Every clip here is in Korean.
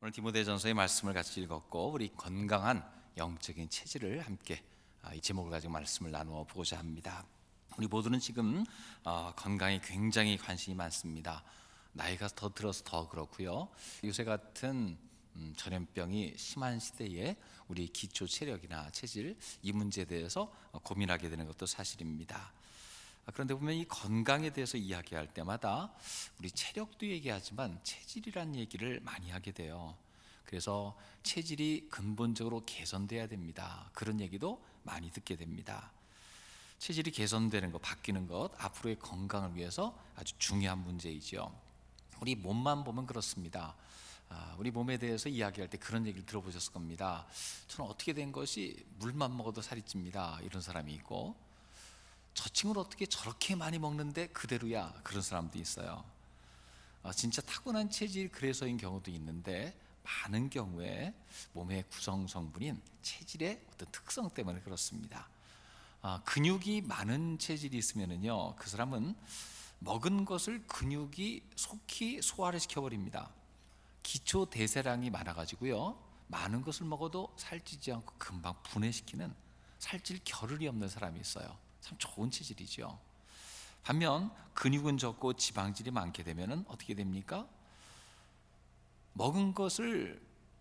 오늘 디모데전서의 말씀을 같이 읽었고 우리 건강한 영적인 체질을 함께 아, 이 제목을 가지고 말씀을 나누어 보고자 합니다. 우리 모두는 지금 어, 건강에 굉장히 관심이 많습니다. 나이가 더 들어서 더 그렇고요. 요새 같은 음, 전염병이 심한 시대에 우리 기초 체력이나 체질 이 문제에 대해서 고민하게 되는 것도 사실입니다. 아, 그런데 보면 이 건강에 대해서 이야기할 때마다 우리 체력도 얘기하지만 체질이란 얘기를 많이 하게 돼요. 그래서 체질이 근본적으로 개선돼야 됩니다. 그런 얘기도 많이 듣게 됩니다. 체질이 개선되는 것, 바뀌는 것, 앞으로의 건강을 위해서 아주 중요한 문제이죠. 우리 몸만 보면 그렇습니다. 아, 우리 몸에 대해서 이야기할 때 그런 얘기를 들어보셨을 겁니다. 저는 어떻게 된 것이 물만 먹어도 살이 찝니다. 이런 사람이 있고, 저 친구는 어떻게 저렇게 많이 먹는데 그대로야. 그런 사람도 있어요. 아, 진짜 타고난 체질 그래서인 경우도 있는데, 많은 경우에 몸의 구성 성분인 체질의 어떤 특성 때문에 그렇습니다. 아, 근육이 많은 체질이 있으면은요, 그 사람은 먹은 것을 근육이 속히 소화를 시켜버립니다. 기초 대사량이 많아가지고요, 많은 것을 먹어도 살찌지 않고 금방 분해시키는 살찔 겨를이 없는 사람이 있어요. 참 좋은 체질이죠. 반면 근육은 적고 지방질이 많게 되면은 어떻게 됩니까? 먹은 것을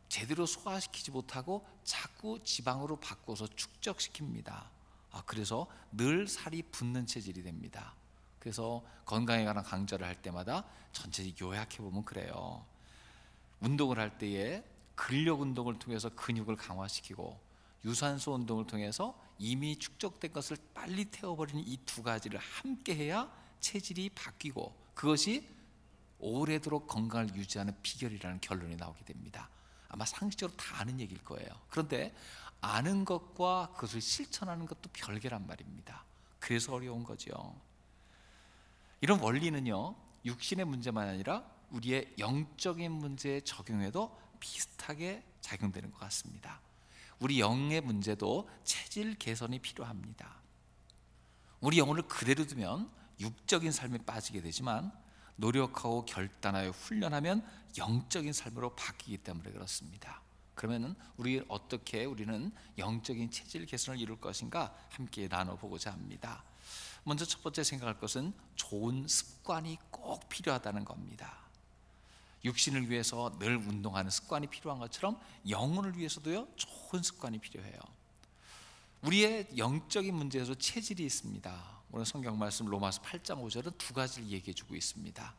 제대로 소화시키지 못하고 자꾸 지방으로 바꿔서 축적시킵니다. 아, 그래서 늘 살이 붙는 체질이 됩니다. 그래서 건강에 관한 강좌를 할 때마다 전체적으로 요약해 보면 그래요. 운동을 할 때에 근력 운동을 통해서 근육을 강화시키고 유산소 운동을 통해서 이미 축적된 것을 빨리 태워버리는 이 두 가지를 함께 해야 체질이 바뀌고 그것이 오래도록 건강을 유지하는 비결이라는 결론이 나오게 됩니다. 아마 상식적으로 다 아는 얘기일 거예요. 그런데 아는 것과 그것을 실천하는 것도 별개란 말입니다. 그래서 어려운 거죠. 이런 원리는요, 육신의 문제만 아니라 우리의 영적인 문제에 적용해도 비슷하게 작용되는 것 같습니다. 우리 영의 문제도 체질 개선이 필요합니다. 우리 영혼을 그대로 두면 육적인 삶에 빠지게 되지만 노력하고 결단하여 훈련하면 영적인 삶으로 바뀌기 때문에 그렇습니다. 그러면은 우리 어떻게 우리는 영적인 체질 개선을 이룰 것인가 함께 나눠보고자 합니다. 먼저 첫 번째 생각할 것은 좋은 습관이 꼭 필요하다는 겁니다. 육신을 위해서 늘 운동하는 습관이 필요한 것처럼 영혼을 위해서도요 좋은 습관이 필요해요. 우리의 영적인 문제에서 체질이 있습니다. 오늘 성경 말씀 로마서 8장 5절은 두 가지를 얘기해 주고 있습니다.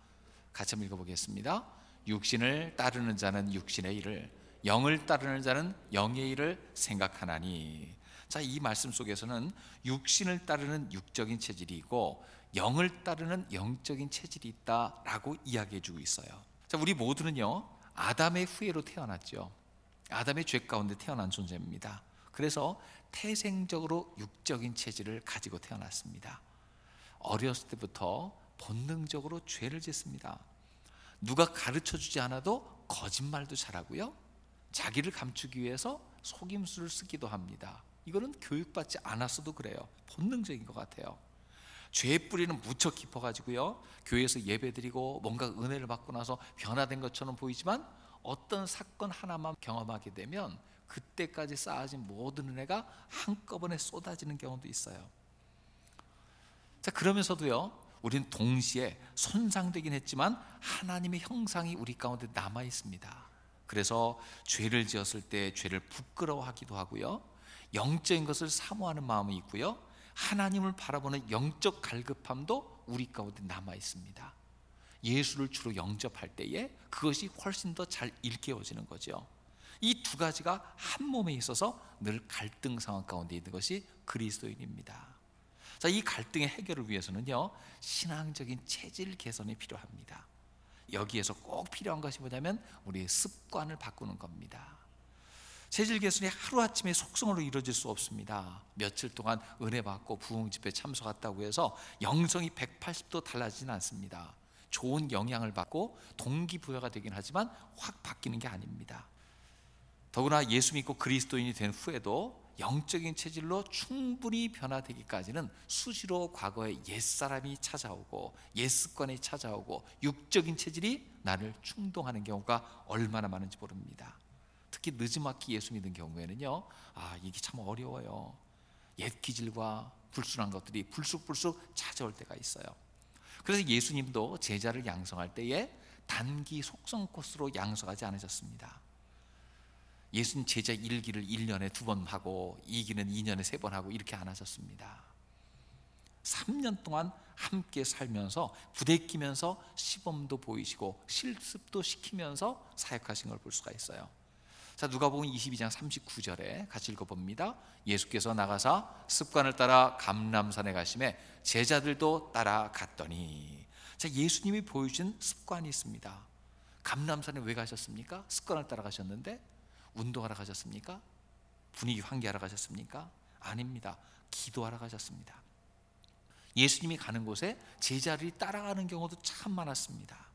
같이 한번 읽어보겠습니다. 육신을 따르는 자는 육신의 일을, 영을 따르는 자는 영의 일을 생각하나니. 자, 이 말씀 속에서는 육신을 따르는 육적인 체질이 있고 영을 따르는 영적인 체질이 있다라고 이야기해 주고 있어요. 자, 우리 모두는요 아담의 후예로 태어났죠. 아담의 죄 가운데 태어난 존재입니다. 그래서 태생적으로 육적인 체질을 가지고 태어났습니다. 어렸을 때부터 본능적으로 죄를 짓습니다. 누가 가르쳐 주지 않아도 거짓말도 잘하고요. 자기를 감추기 위해서 속임수를 쓰기도 합니다. 이거는 교육받지 않았어도 그래요. 본능적인 것 같아요. 죄의 뿌리는 무척 깊어가지고요. 교회에서 예배드리고 뭔가 은혜를 받고 나서 변화된 것처럼 보이지만 어떤 사건 하나만 경험하게 되면 그때까지 쌓아진 모든 은혜가 한꺼번에 쏟아지는 경우도 있어요. 자, 그러면서도요, 우리는 동시에 손상되긴 했지만 하나님의 형상이 우리 가운데 남아 있습니다. 그래서 죄를 지었을 때 죄를 부끄러워하기도 하고요. 영적인 것을 사모하는 마음이 있고요. 하나님을 바라보는 영적 갈급함도 우리 가운데 남아 있습니다. 예수를 주로 영접할 때에 그것이 훨씬 더 잘 일깨워지는 거죠. 이 두 가지가 한 몸에 있어서 늘 갈등 상황 가운데 있는 것이 그리스도인입니다. 자, 이 갈등의 해결을 위해서는요, 신앙적인 체질 개선이 필요합니다. 여기에서 꼭 필요한 것이 뭐냐면 우리의 습관을 바꾸는 겁니다. 체질 개선이 하루아침에 속성으로 이루어질 수 없습니다. 며칠 동안 은혜 받고 부흥 집회 참석했다고 해서 영성이 180도 달라지진 않습니다. 좋은 영향을 받고 동기부여가 되긴 하지만 확 바뀌는 게 아닙니다. 더구나 예수 믿고 그리스도인이 된 후에도 영적인 체질로 충분히 변화되기까지는 수시로 과거의 옛사람이 찾아오고 옛습관이 찾아오고 육적인 체질이 나를 충동하는 경우가 얼마나 많은지 모릅니다. 특히 늦지막히 예수 믿는 경우에는요, 아 이게 참 어려워요. 옛 기질과 불순한 것들이 불쑥불쑥 찾아올 때가 있어요. 그래서 예수님도 제자를 양성할 때에 단기 속성 코스로 양성하지 않으셨습니다. 예수님 제자 1기를 1년에 두 번 하고 2기는 2년에 세 번 하고 이렇게 안 하셨습니다. 3년 동안 함께 살면서 부대끼면서 시범도 보이시고 실습도 시키면서 사역하신 걸 볼 수가 있어요. 자 누가복음 22장 39절에 같이 읽어 봅니다. 예수께서 나가사 습관을 따라 감람산에 가심에 제자들도 따라갔더니 자 예수님이 보여주신 습관이 있습니다. 감람산에 왜 가셨습니까? 습관을 따라 가셨는데 운동하러 가셨습니까? 분위기 환기하러 가셨습니까? 아닙니다. 기도하러 가셨습니다. 예수님이 가는 곳에 제자들이 따라가는 경우도 참 많았습니다.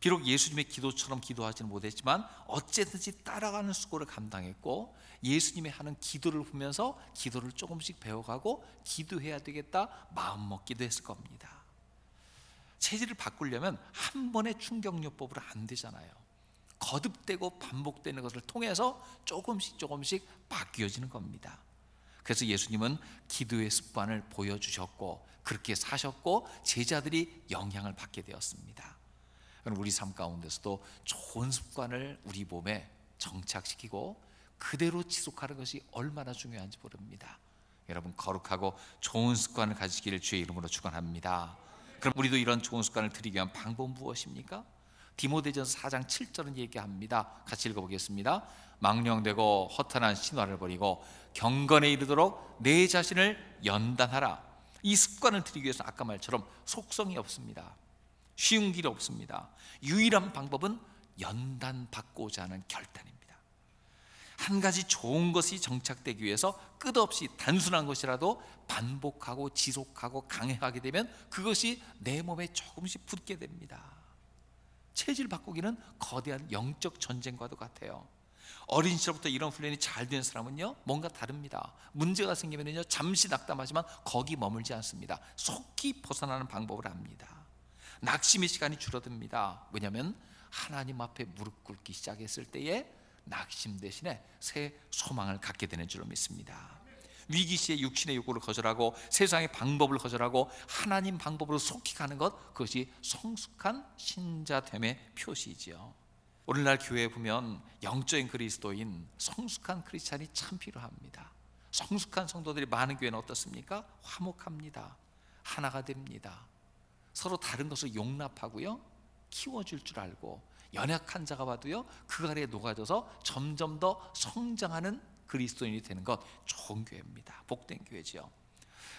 비록 예수님의 기도처럼 기도하지는 못했지만 어쨌든지 따라가는 수고를 감당했고 예수님이 하는 기도를 보면서 기도를 조금씩 배워가고 기도해야 되겠다 마음 먹기도 했을 겁니다. 체질을 바꾸려면 한 번의 충격요법으로 안 되잖아요. 거듭되고 반복되는 것을 통해서 조금씩 조금씩 바뀌어지는 겁니다. 그래서 예수님은 기도의 습관을 보여주셨고 그렇게 사셨고 제자들이 영향을 받게 되었습니다. 우리 삶 가운데서도 좋은 습관을 우리 몸에 정착시키고 그대로 지속하는 것이 얼마나 중요한지 모릅니다. 여러분 거룩하고 좋은 습관을 가지기를 주의 이름으로 축원합니다. 그럼 우리도 이런 좋은 습관을 들이기 위한 방법 무엇입니까? 디모데전서 4장 7절은 얘기합니다. 같이 읽어보겠습니다. 망령되고 허탄한 신화를 버리고 경건에 이르도록 내 자신을 연단하라. 이 습관을 들이기 위해서 아까 말처럼 속성이 없습니다. 쉬운 길이 없습니다. 유일한 방법은 연단 받고자 하는 결단입니다. 한 가지 좋은 것이 정착되기 위해서 끝없이 단순한 것이라도 반복하고 지속하고 강해하게 되면 그것이 내 몸에 조금씩 붙게 됩니다. 체질 바꾸기는 거대한 영적 전쟁과도 같아요. 어린 시절부터 이런 훈련이 잘 된 사람은요 뭔가 다릅니다. 문제가 생기면요 잠시 낙담하지만 거기 머물지 않습니다. 속히 벗어나는 방법을 압니다. 낙심의 시간이 줄어듭니다. 왜냐하면 하나님 앞에 무릎 꿇기 시작했을 때에 낙심 대신에 새 소망을 갖게 되는 줄로 믿습니다. 위기 시에 육신의 요구를 거절하고 세상의 방법을 거절하고 하나님 방법으로 속히 가는 것 그것이 성숙한 신자됨의 표시지요. 오늘날 교회에 보면 영적인 그리스도인 성숙한 크리스찬이 참 필요합니다. 성숙한 성도들이 많은 교회는 어떻습니까? 화목합니다. 하나가 됩니다. 서로 다른 것을 용납하고요. 키워줄 줄 알고 연약한 자가 봐도요. 그 아래에 녹아져서 점점 더 성장하는 그리스도인이 되는 것 좋은 교회입니다. 복된 교회지요.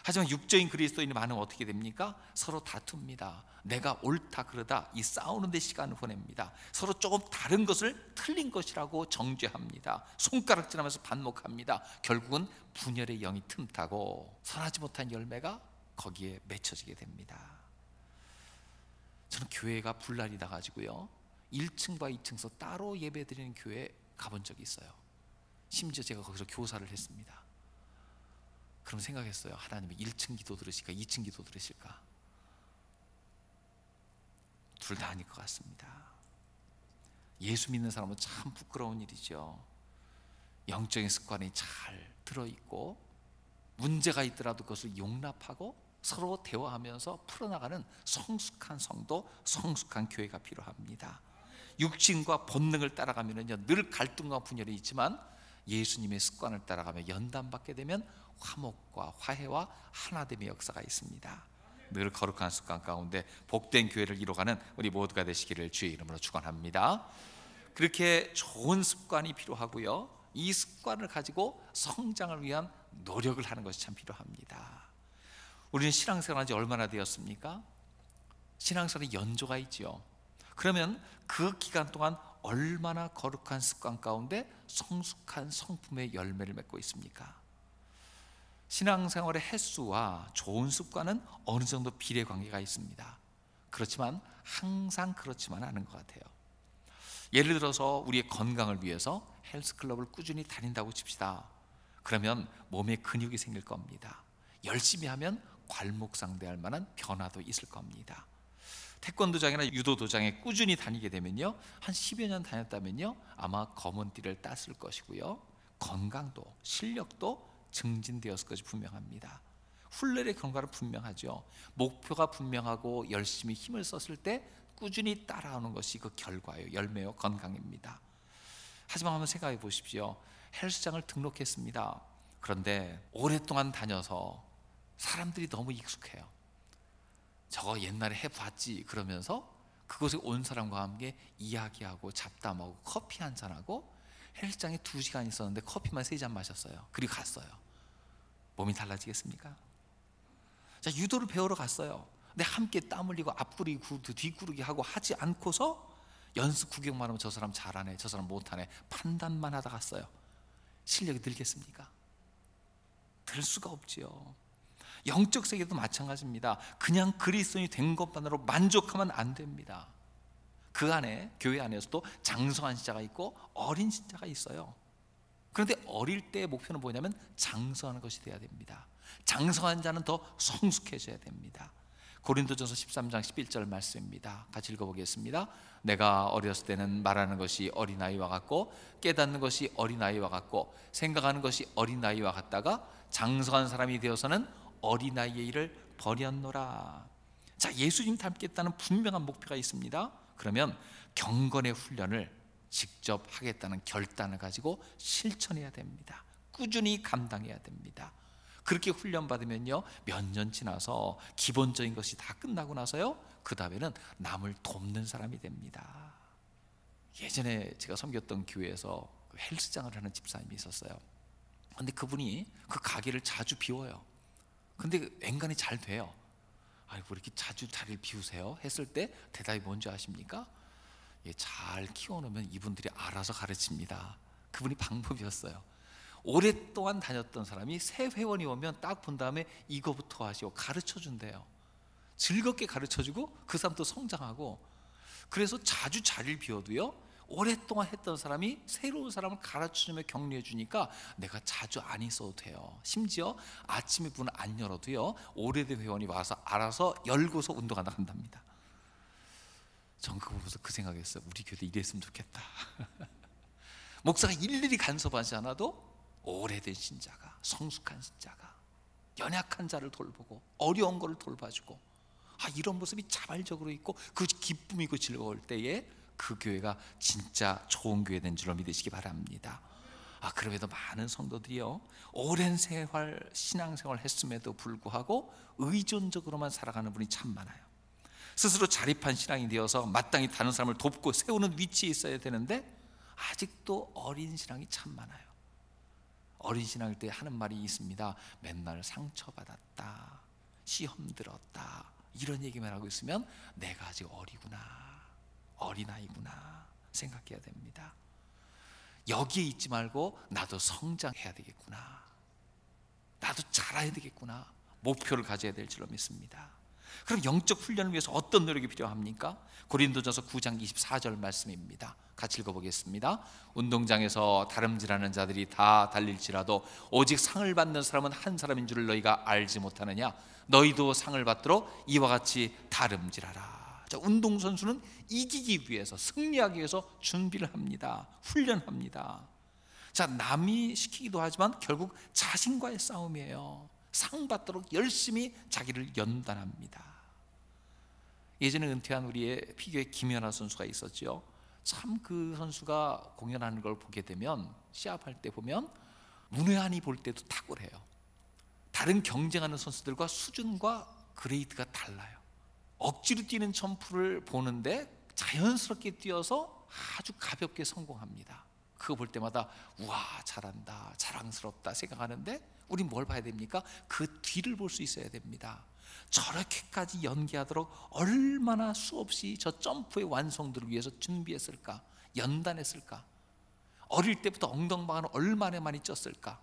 하지만 육적인 그리스도인이 많으면 어떻게 됩니까? 서로 다툽니다. 내가 옳다 그러다 이 싸우는 데 시간을 보냅니다. 서로 조금 다른 것을 틀린 것이라고 정죄합니다. 손가락질하면서 반목합니다. 결국은 분열의 영이 틈타고 선하지 못한 열매가 거기에 맺혀지게 됩니다. 저는 교회가 불날이 나가지고요. 1층과 2층에서 따로 예배 드리는 교회 가본 적이 있어요. 심지어 제가 거기서 교사를 했습니다. 그럼 생각했어요. 하나님이 1층 기도 들으실까 2층 기도 들으실까? 둘 다 아닐 것 같습니다. 예수 믿는 사람은 참 부끄러운 일이죠. 영적인 습관이 잘 들어있고 문제가 있더라도 그것을 용납하고 서로 대화하면서 풀어나가는 성숙한 성도, 성숙한 교회가 필요합니다. 육신과 본능을 따라가면은요 늘 갈등과 분열이 있지만 예수님의 습관을 따라가며 연단받게 되면 화목과 화해와 하나됨의 역사가 있습니다. 늘 거룩한 습관 가운데 복된 교회를 이루가는 우리 모두가 되시기를 주의 이름으로 축원합니다. 그렇게 좋은 습관이 필요하고요. 이 습관을 가지고 성장을 위한 노력을 하는 것이 참 필요합니다. 우리는 신앙생활 한 지 얼마나 되었습니까? 신앙생활에 연조가 있지요. 그러면 그 기간 동안 얼마나 거룩한 습관 가운데 성숙한 성품의 열매를 맺고 있습니까? 신앙생활의 횟수와 좋은 습관은 어느 정도 비례 관계가 있습니다. 그렇지만 항상 그렇지만 않은 것 같아요. 예를 들어서 우리의 건강을 위해서 헬스클럽을 꾸준히 다닌다고 칩시다. 그러면 몸에 근육이 생길 겁니다. 열심히 하면 괄목상대할 만한 변화도 있을 겁니다. 태권도장이나 유도도장에 꾸준히 다니게 되면요. 한 10여 년 다녔다면요. 아마 검은 띠를 땄을 것이고요. 건강도 실력도 증진되었을 것이 분명합니다. 훈련의 경과는 분명하죠. 목표가 분명하고 열심히 힘을 썼을 때 꾸준히 따라오는 것이 그 결과예요. 열매요 건강입니다. 하지만 한번 생각해 보십시오. 헬스장을 등록했습니다. 그런데 오랫동안 다녀서 사람들이 너무 익숙해요. 저거 옛날에 해봤지 그러면서 그곳에 온 사람과 함께 이야기하고 잡담하고 커피 한 잔하고 헬스장에 두 시간 있었는데 커피만 세 잔 마셨어요. 그리고 갔어요. 몸이 달라지겠습니까? 자 유도를 배우러 갔어요. 근데 함께 땀 흘리고 앞구르기 구르기 뒷구르기 하고 하지 않고서 연습 구경만 하면 저 사람 잘하네 저 사람 못하네 판단만 하다 갔어요. 실력이 늘겠습니까? 들 수가 없지요. 영적 세계도 마찬가지입니다. 그냥 그리스도인이 된 것만으로 만족하면 안 됩니다. 그 안에 교회 안에서도 장성한 신자가 있고 어린 신자가 있어요. 그런데 어릴 때의 목표는 뭐냐면 장성하는 것이 돼야 됩니다. 장성한 자는 더 성숙해져야 됩니다. 고린도전서 13장 11절 말씀입니다. 같이 읽어보겠습니다. 내가 어렸을 때는 말하는 것이 어린아이와 같고 깨닫는 것이 어린아이와 같고 생각하는 것이 어린아이와 같다가 장성한 사람이 되어서는 어린아이의 일을 버렸노라. 자, 예수님 닮겠다는 분명한 목표가 있습니다. 그러면 경건의 훈련을 직접 하겠다는 결단을 가지고 실천해야 됩니다. 꾸준히 감당해야 됩니다. 그렇게 훈련 받으면요 몇 년 지나서 기본적인 것이 다 끝나고 나서요 그 다음에는 남을 돕는 사람이 됩니다. 예전에 제가 섬겼던 교회에서 그 헬스장을 하는 집사님이 있었어요. 근데 그분이 그 가게를 자주 비워요. 근데 앵간히 잘 돼요. 아이고 이렇게 자주 자리를 비우세요? 했을 때 대답이 뭔지 아십니까? 예, 잘 키워놓으면 이분들이 알아서 가르칩니다. 그분이 방법이었어요. 오랫동안 다녔던 사람이 새 회원이 오면 딱 본 다음에 이거부터 하시오 가르쳐 준대요. 즐겁게 가르쳐 주고 그 사람도 성장하고 그래서 자주 자리를 비워도요. 오랫동안 했던 사람이 새로운 사람을 가르쳐주며 격려해 주니까 내가 자주 안 있어도 돼요. 심지어 아침에 문을 안 열어도요. 오래된 회원이 와서 알아서 열고서 운동하 나간답니다. 전 그거 보면서 그 생각했어요. 우리 교회 이랬으면 좋겠다. 목사가 일일이 간섭하지 않아도 오래된 신자가 성숙한 신자가 연약한 자를 돌보고 어려운 것을 돌봐주고 아 이런 모습이 자발적으로 있고 그 기쁨이고 즐거울 때에 그 교회가 진짜 좋은 교회 된 줄로 믿으시기 바랍니다. 아 그럼에도 많은 성도들이요 오랜 생활 신앙생활 했음에도 불구하고 의존적으로만 살아가는 분이 참 많아요. 스스로 자립한 신앙이 되어서 마땅히 다른 사람을 돕고 세우는 위치에 있어야 되는데 아직도 어린 신앙이 참 많아요. 어린 신앙일 때 하는 말이 있습니다. 맨날 상처받았다. 시험 들었다. 이런 얘기만 하고 있으면 내가 아직 어리구나. 어린아이구나. 생각해야 됩니다. 여기에 있지 말고 나도 성장해야 되겠구나. 나도 자라야 되겠구나. 목표를 가져야 될 줄로 믿습니다. 그럼 영적 훈련을 위해서 어떤 노력이 필요합니까? 고린도전서 9장 24절 말씀입니다. 같이 읽어보겠습니다. 운동장에서 다름질하는 자들이 다 달릴지라도 오직 상을 받는 사람은 한 사람인 줄을 너희가 알지 못하느냐? 너희도 상을 받도록 이와 같이 다름질하라. 자, 운동 선수는 이기기 위해서 승리하기 위해서 준비를 합니다. 훈련합니다. 자, 남이 시키기도 하지만 결국 자신과의 싸움이에요. 상 받도록 열심히 자기를 연단합니다. 예전에 은퇴한 우리의 피겨의 김연아 선수가 있었죠. 참 그 선수가 공연하는 걸 보게 되면 시합할 때 보면 문외한이 볼 때도 탁월해요. 다른 경쟁하는 선수들과 수준과 그레이드가 달라요. 억지로 뛰는 점프를 보는데 자연스럽게 뛰어서 아주 가볍게 성공합니다. 그거 볼 때마다 와 잘한다 자랑스럽다 생각하는데 우리 뭘 봐야 됩니까? 그 뒤를 볼 수 있어야 됩니다. 저렇게까지 연기하도록 얼마나 수없이 저 점프의 완성들을 위해서 준비했을까? 연단했을까? 어릴 때부터 엉덩방아를 얼마나 많이 쪘을까?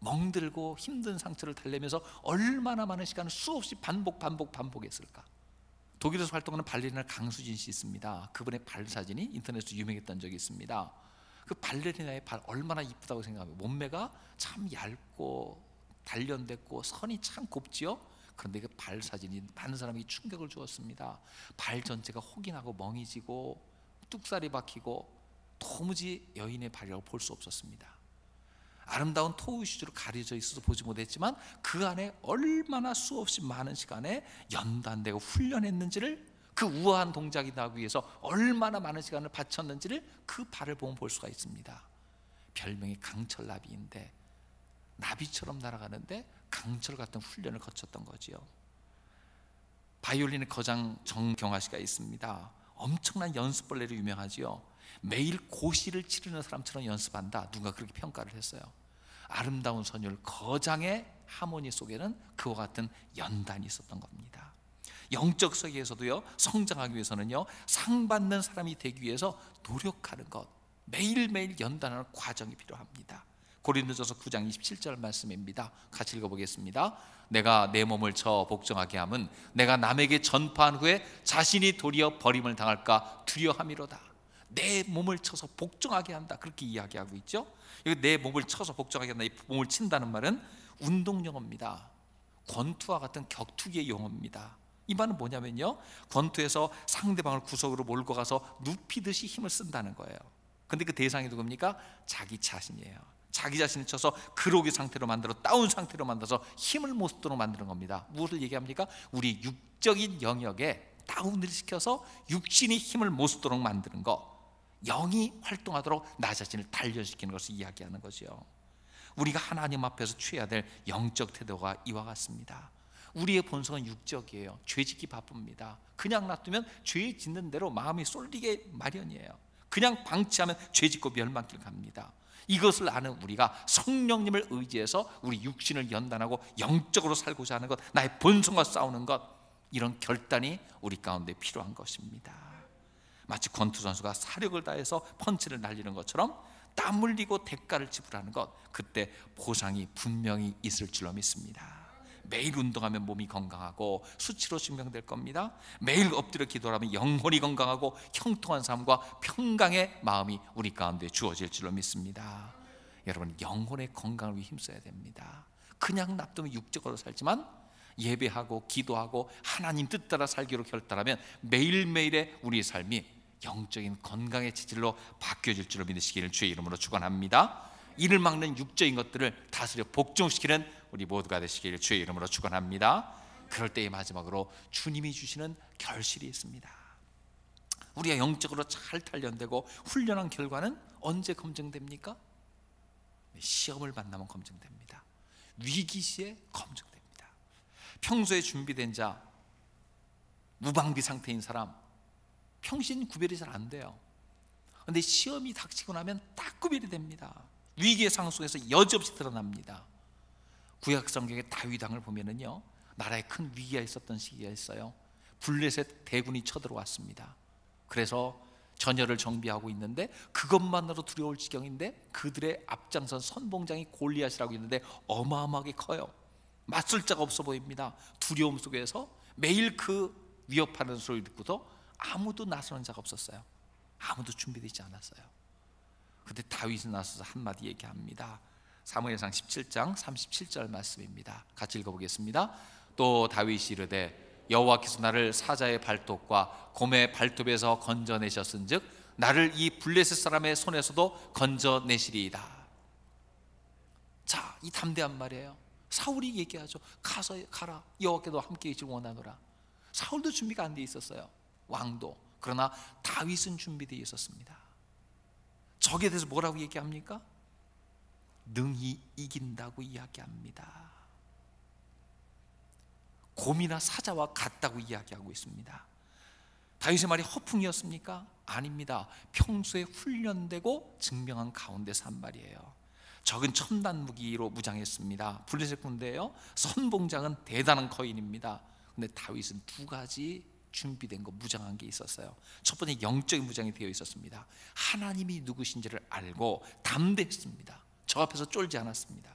멍들고 힘든 상처를 달래면서 얼마나 많은 시간을 수없이 반복 반복 반복했을까? 독일에서 활동하는 발레리나 강수진 씨 있습니다. 그분의 발 사진이 인터넷에 유명했던 적이 있습니다. 그 발레리나의 발 얼마나 이쁘다고 생각하면 몸매가 참 얇고 단련됐고 선이 참 곱지요. 그런데 그 발 사진이 많은 사람이 충격을 주었습니다. 발 전체가 혹이 나고 멍해지고 뚝살이 박히고 도무지 여인의 발이라고 볼 수 없었습니다. 아름다운 토우 슈즈로 가려져 있어서 보지 못했지만 그 안에 얼마나 수없이 많은 시간에 연단되고 훈련했는지를 그 우아한 동작이 나기 위해서 얼마나 많은 시간을 바쳤는지를 그 발을 보면 볼 수가 있습니다. 별명이 강철 나비인데 나비처럼 날아가는데 강철 같은 훈련을 거쳤던 거지요. 바이올린의 거장 정경화 씨가 있습니다. 엄청난 연습벌레로 유명하지요. 매일 고시를 치르는 사람처럼 연습한다. 누가 그렇게 평가를 했어요. 아름다운 선율 거장의 하모니 속에는 그와 같은 연단이 있었던 겁니다. 영적 세계에서도요 성장하기 위해서는요 상 받는 사람이 되기 위해서 노력하는 것 매일매일 연단하는 과정이 필요합니다. 고린도전서 9장 27절 말씀입니다. 같이 읽어보겠습니다. 내가 내 몸을 쳐 복종하게 함은 내가 남에게 전파한 후에 자신이 도리어 버림을 당할까 두려함이로다. 내 몸을 쳐서 복종하게 한다. 그렇게 이야기하고 있죠. 내 몸을 쳐서 복종하게 한다. 이 몸을 친다는 말은 운동 용어입니다. 권투와 같은 격투기의 용어입니다. 이 말은 뭐냐면요. 권투에서 상대방을 구석으로 몰고 가서 눕히듯이 힘을 쓴다는 거예요. 근데 그 대상이 누굽니까? 자기 자신이에요. 자기 자신을 쳐서 그로기 상태로 만들어 다운 상태로 만들어서 힘을 못 쓰도록 만드는 겁니다. 무엇을 얘기합니까? 우리 육적인 영역에 다운을 시켜서 육신이 힘을 못 쓰도록 만드는 거. 영이 활동하도록 나 자신을 단련시키는 것을 이야기하는 거죠. 우리가 하나님 앞에서 취해야 될 영적 태도가 이와 같습니다. 우리의 본성은 육적이에요. 죄짓기 바쁩니다. 그냥 놔두면 죄 짓는 대로 마음이 쏠리게 마련이에요. 그냥 방치하면 죄짓고 멸망길 갑니다. 이것을 아는 우리가 성령님을 의지해서 우리 육신을 연단하고 영적으로 살고자 하는 것, 나의 본성과 싸우는 것, 이런 결단이 우리 가운데 필요한 것입니다. 마치 권투 선수가 사력을 다해서 펀치를 날리는 것처럼 땀 흘리고 대가를 지불하는 것, 그때 보상이 분명히 있을 줄로 믿습니다. 매일 운동하면 몸이 건강하고 수치로 증명될 겁니다. 매일 엎드려 기도하면 영혼이 건강하고 형통한 삶과 평강의 마음이 우리 가운데 주어질 줄로 믿습니다. 여러분 영혼의 건강을 위해 힘써야 됩니다. 그냥 납두면 육적으로 살지만 예배하고 기도하고 하나님 뜻 따라 살기로 결단하면 매일매일의 우리의 삶이 영적인 건강의 체질로 바뀌어질 줄로 믿으시기를 주의 이름으로 축원합니다. 이를 막는 육적인 것들을 다스려 복종시키는 우리 모두가 되시기를 주의 이름으로 축원합니다. 그럴 때의 마지막으로 주님이 주시는 결실이 있습니다. 우리가 영적으로 잘 단련되고 훈련한 결과는 언제 검증됩니까? 시험을 만나면 검증됩니다. 위기 시에 검증됩니다. 평소에 준비된 자, 무방비 상태인 사람, 평신 구별이 잘 안 돼요. 근데 시험이 닥치고 나면 딱 구별이 됩니다. 위기의 상황 속에서 여지없이 드러납니다. 구약 성경의 다윗 왕을 보면은요. 나라에 큰 위기가 있었던 시기가 있어요. 블레셋 대군이 쳐들어왔습니다. 그래서 전열을 정비하고 있는데 그것만으로 두려울 지경인데 그들의 앞장선 선봉장이 골리앗이라고 있는데 어마어마하게 커요. 맞설 자가 없어 보입니다. 두려움 속에서 매일 그 위협하는 소리를 듣고도 아무도 나서는 자가 없었어요. 아무도 준비되지 않았어요. 그때 다윗이 나서서 한마디 얘기합니다. 사무엘상 17장 37절 말씀입니다. 같이 읽어보겠습니다. 또 다윗이 이르되 여호와께서 나를 사자의 발톱과 곰의 발톱에서 건져내셨은즉 나를 이 블레셋 사람의 손에서도 건져내시리이다. 자, 이 담대한 말이에요. 사울이 얘기하죠. 가서 가라. 여호와께도 함께 있길 원하노라. 사울도 준비가 안 돼 있었어요. 왕도. 그러나 다윗은 준비되어 있었습니다. 적에 대해서 뭐라고 얘기합니까? 능히 이긴다고 이야기합니다. 곰이나 사자와 같다고 이야기하고 있습니다. 다윗의 말이 허풍이었습니까? 아닙니다. 평소에 훈련되고 증명한 가운데 산 말이에요. 적은 첨단 무기로 무장했습니다. 블레셋 군대요. 선봉장은 대단한 거인입니다. 근데 다윗은 두 가지 준비된 거 무장한 게 있었어요. 첫 번째 영적인 무장이 되어 있었습니다. 하나님이 누구신지를 알고 담대했습니다. 저 앞에서 쫄지 않았습니다.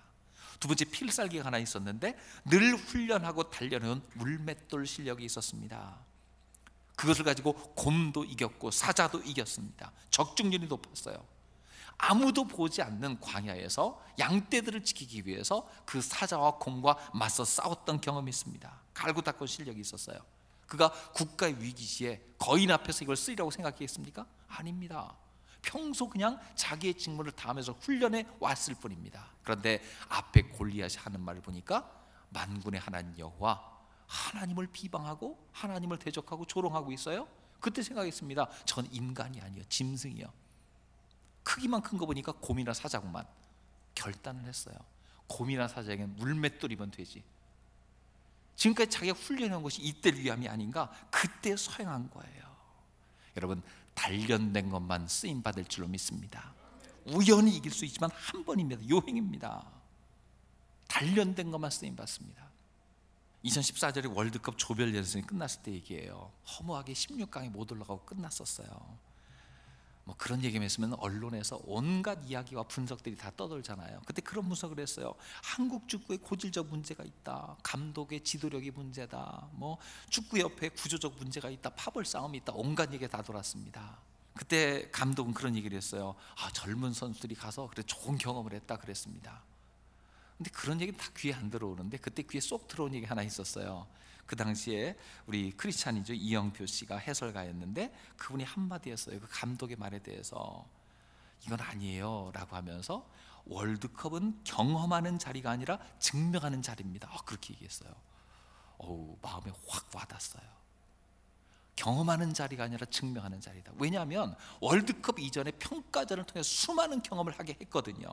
두 번째 필살기가 하나 있었는데 늘 훈련하고 단련해온 물맷돌 실력이 있었습니다. 그것을 가지고 곰도 이겼고 사자도 이겼습니다. 적중률이 높았어요. 아무도 보지 않는 광야에서 양떼들을 지키기 위해서 그 사자와 곰과 맞서 싸웠던 경험이 있습니다. 갈고 닦은 실력이 있었어요. 그가 국가의 위기 시에 거인 앞에서 이걸 쓰리라고 생각했습니까? 아닙니다. 평소 그냥 자기의 직무를 다하면서 훈련해 왔을 뿐입니다. 그런데 앞에 골리앗이 하는 말을 보니까 만군의 하나님 여호와 하나님을 비방하고 하나님을 대적하고 조롱하고 있어요. 그때 생각했습니다. 전 인간이 아니요 짐승이요. 크기만 큰 거 보니까 곰이나 사자구만. 결단을 했어요. 곰이나 사자에겐 물맷돌이면 되지. 지금까지 자기가 훈련한 것이 이때를 위함이 아닌가? 그때 서행한 거예요. 여러분 단련된 것만 쓰임 받을 줄로 믿습니다. 우연히 이길 수 있지만 한 번입니다. 요행입니다. 단련된 것만 쓰임 받습니다. 2014년에 월드컵 조별 예선이 끝났을 때 얘기예요. 허무하게 16강에 못 올라가고 끝났었어요. 뭐 그런 얘기만 했으면 언론에서 온갖 이야기와 분석들이 다 떠돌잖아요. 그때 그런 분석을 했어요. 한국 축구에 고질적 문제가 있다. 감독의 지도력이 문제다. 뭐 축구 협회 구조적 문제가 있다. 파벌 싸움이 있다. 온갖 얘기가 다 돌았습니다. 그때 감독은 그런 얘기를 했어요. 아, 젊은 선수들이 가서 그래 좋은 경험을 했다 그랬습니다. 근데 그런 얘기는 다 귀에 안 들어오는데 그때 귀에 쏙 들어온 얘기 하나 있었어요. 그 당시에 우리 크리스찬이죠 이영표 씨가 해설가였는데 그분이 한마디 했어요. 그 감독의 말에 대해서 이건 아니에요라고 하면서 월드컵은 경험하는 자리가 아니라 증명하는 자리입니다. 아, 그렇게 얘기했어요. 어우 마음에 확 와닿았어요. 경험하는 자리가 아니라 증명하는 자리다. 왜냐하면 월드컵 이전에 평가전을 통해 수많은 경험을 하게 했거든요.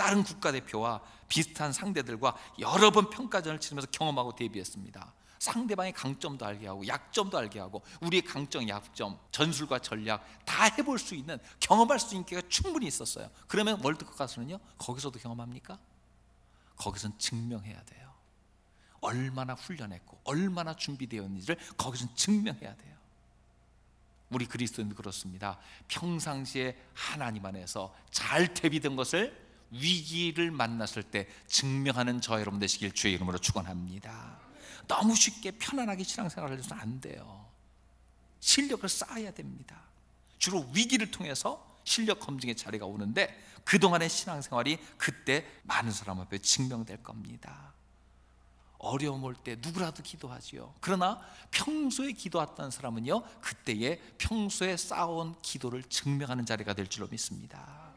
다른 국가대표와 비슷한 상대들과 여러 번 평가전을 치르면서 경험하고 대비했습니다. 상대방의 강점도 알게 하고 약점도 알게 하고 우리의 강점, 약점, 전술과 전략 다 해볼 수 있는 경험할 수 있는 기회가 충분히 있었어요. 그러면 월드컵 가서는요 거기서도 경험합니까? 거기선 증명해야 돼요. 얼마나 훈련했고 얼마나 준비되었는지를 거기선 증명해야 돼요. 우리 그리스도인도 그렇습니다. 평상시에 하나님 안에서 잘 대비된 것을 위기를 만났을 때 증명하는 저 여러분 되시길 주의 이름으로 축원합니다. 너무 쉽게 편안하게 신앙생활을 해서는 안 돼요. 실력을 쌓아야 됩니다. 주로 위기를 통해서 실력 검증의 자리가 오는데 그동안의 신앙생활이 그때 많은 사람 앞에 증명될 겁니다. 어려움 올 때 누구라도 기도하지요. 그러나 평소에 기도했던 사람은요, 그때의 평소에 쌓아온 기도를 증명하는 자리가 될 줄로 믿습니다.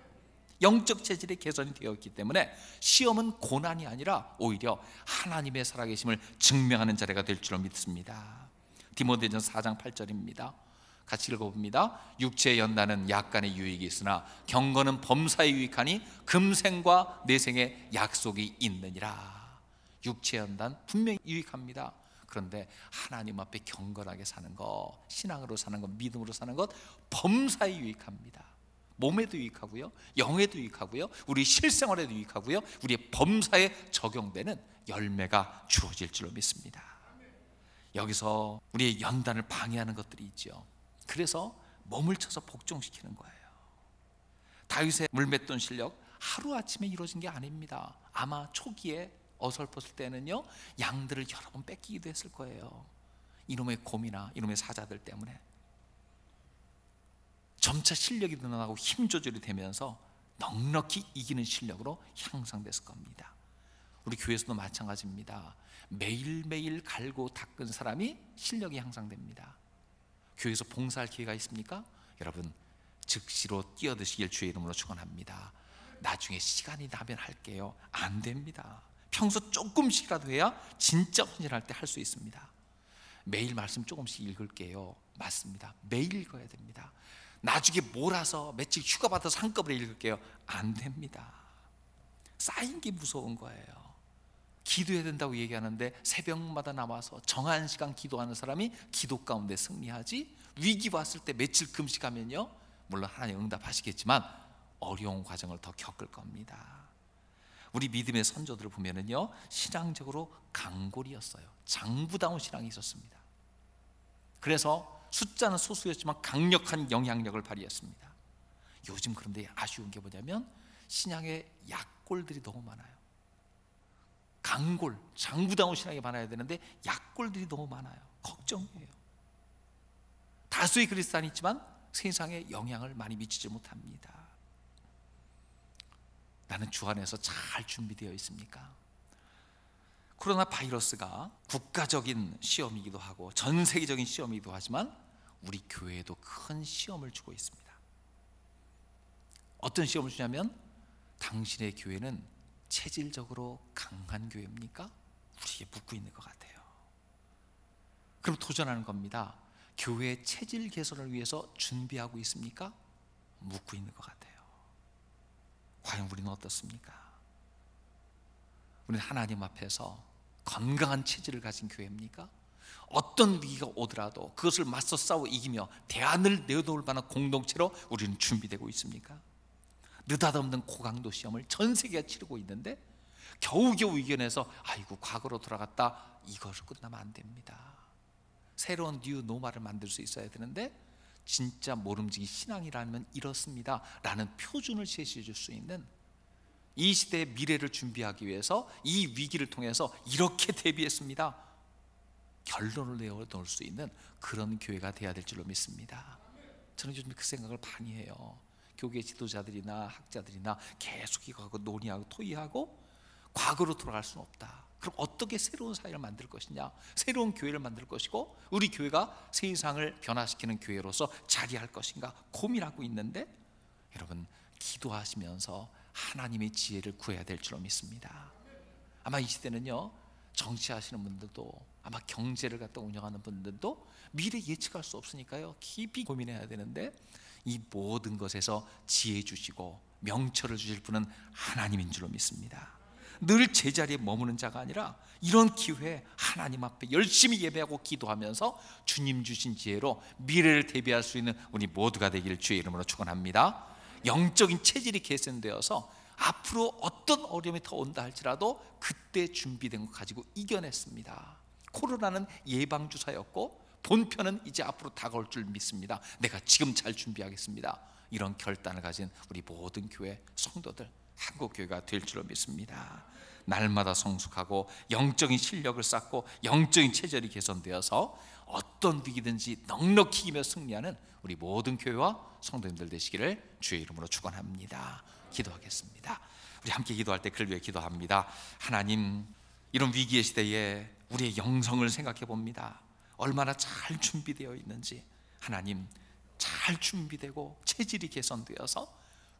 영적 체질이 개선이 되었기 때문에 시험은 고난이 아니라 오히려 하나님의 살아계심을 증명하는 자리가 될 줄로 믿습니다. 디모데전 4장 8절입니다. 같이 읽어봅니다. 육체의 연단은 약간의 유익이 있으나 경건은 범사에 유익하니 금생과 내생의 약속이 있느니라. 육체 연단 분명히 유익합니다. 그런데 하나님 앞에 경건하게 사는 것, 신앙으로 사는 것, 믿음으로 사는 것 범사에 유익합니다. 몸에도 유익하고요, 영에도 유익하고요, 우리 실생활에도 유익하고요, 우리의 범사에 적용되는 열매가 주어질 줄로 믿습니다. 여기서 우리의 연단을 방해하는 것들이 있죠. 그래서 몸을 쳐서 복종시키는 거예요. 다윗의 물맷돈 실력 하루 아침에 이루어진 게 아닙니다. 아마 초기에 어설펐을 때는요 양들을 여러 번 뺏기기도 했을 거예요. 이놈의 곰이나 이놈의 사자들 때문에. 점차 실력이 늘어나고 힘 조절이 되면서 넉넉히 이기는 실력으로 향상됐을 겁니다. 우리 교회에서도 마찬가지입니다. 매일매일 갈고 닦은 사람이 실력이 향상됩니다. 교회에서 봉사할 기회가 있습니까? 여러분 즉시로 뛰어드시길 주의 이름으로 축원합니다. 나중에 시간이 나면 할게요. 안 됩니다. 평소 조금씩이라도 해야 진짜 헌신할 때 할 수 있습니다. 매일 말씀 조금씩 읽을게요. 맞습니다. 매일 읽어야 됩니다. 나중에 몰아서 며칠 휴가 받아서 한꺼번에 읽을게요. 안 됩니다. 쌓인 게 무서운 거예요. 기도해야 된다고 얘기하는데 새벽마다 나와서 정한 시간 기도하는 사람이 기도 가운데 승리하지 위기 왔을 때 며칠 금식하면요 물론 하나님 응답하시겠지만 어려운 과정을 더 겪을 겁니다 우리 믿음의 선조들을 보면은요 신앙적으로 강골이었어요 장부다운 신앙이 있었습니다 그래서 숫자는 소수였지만 강력한 영향력을 발휘했습니다. 요즘 그런데 아쉬운 게 뭐냐면 신앙의 약골들이 너무 많아요. 강골, 장부다운 신앙이 많아야 되는데 약골들이 너무 많아요. 걱정이에요. 다수의 그리스도인이 있지만 세상에 영향을 많이 미치지 못합니다. 나는 주 안에서 잘 준비되어 있습니까? 코로나 바이러스가 국가적인 시험이기도 하고 전 세계적인 시험이기도 하지만 우리 교회에도 큰 시험을 주고 있습니다. 어떤 시험을 주냐면 당신의 교회는 체질적으로 강한 교회입니까? 우리에게 묻고 있는 것 같아요. 그럼 도전하는 겁니다. 교회 체질 개선을 위해서 준비하고 있습니까? 묻고 있는 것 같아요. 과연 우리는 어떻습니까? 우리는 하나님 앞에서 건강한 체질을 가진 교회입니까? 어떤 위기가 오더라도 그것을 맞서 싸워 이기며 대안을 내놓을 만한 공동체로 우리는 준비되고 있습니까? 느닷없는 고강도 시험을 전 세계가 치르고 있는데 겨우겨우 이겨내서 아이고 과거로 돌아갔다 이것으로 끝나면 안 됩니다. 새로운 new normal을 만들 수 있어야 되는데 진짜 모름지기 신앙이라면 이렇습니다. 라는 표준을 제시해 줄 수 있는 이 시대의 미래를 준비하기 위해서 이 위기를 통해서 이렇게 대비했습니다. 결론을 내어 놓을 수 있는 그런 교회가 돼야 될 줄로 믿습니다. 저는 요즘 그 생각을 많이 해요. 교계 지도자들이나 학자들이나 계속 이거하고 논의하고 토의하고 과거로 돌아갈 수는 없다. 그럼 어떻게 새로운 사회를 만들 것이냐? 새로운 교회를 만들 것이고 우리 교회가 세상을 변화시키는 교회로서 자리할 것인가 고민하고 있는데 여러분 기도하시면서 하나님의 지혜를 구해야 될 줄로 믿습니다. 아마 이 시대는요 정치하시는 분들도 아마 경제를 갖다 운영하는 분들도 미래 예측할 수 없으니까요 깊이 고민해야 되는데 이 모든 것에서 지혜 주시고 명철을 주실 분은 하나님인 줄로 믿습니다. 늘 제자리에 머무는 자가 아니라 이런 기회에 하나님 앞에 열심히 예배하고 기도하면서 주님 주신 지혜로 미래를 대비할 수 있는 우리 모두가 되기를 주의 이름으로 축원합니다. 영적인 체질이 개선되어서 앞으로 어떤 어려움이 더 온다 할지라도 그때 준비된 것 가지고 이겨냈습니다. 코로나는 예방 주사였고 본편은 이제 앞으로 다가올 줄 믿습니다. 내가 지금 잘 준비하겠습니다. 이런 결단을 가진 우리 모든 교회 성도들 한국 교회가 될 줄로 믿습니다. 날마다 성숙하고 영적인 실력을 쌓고 영적인 체질이 개선되어서 어떤 위기든지 넉넉히 이기며 승리하는 우리 모든 교회와 성도님들 되시기를 주의 이름으로 축원합니다. 기도하겠습니다. 우리 함께 기도할 때 그를 위해 기도합니다. 하나님 이런 위기의 시대에 우리의 영성을 생각해 봅니다. 얼마나 잘 준비되어 있는지 하나님 잘 준비되고 체질이 개선되어서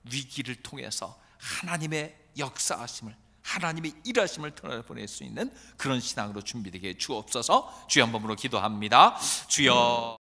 위기를 통해서 하나님의 역사하심을 하나님의 일하심을 드러내보낼 수 있는 그런 신앙으로 준비되게 주옵소서. 주여 한 번으로 기도합니다. 주여